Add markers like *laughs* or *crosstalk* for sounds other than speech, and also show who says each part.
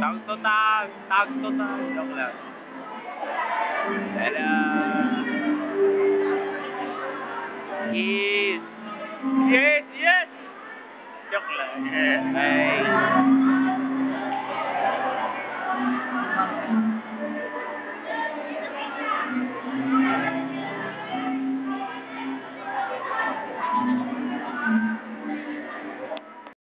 Speaker 1: Động cơ ta. And uh, he's yes, yes, chocolate. *laughs* Yeah.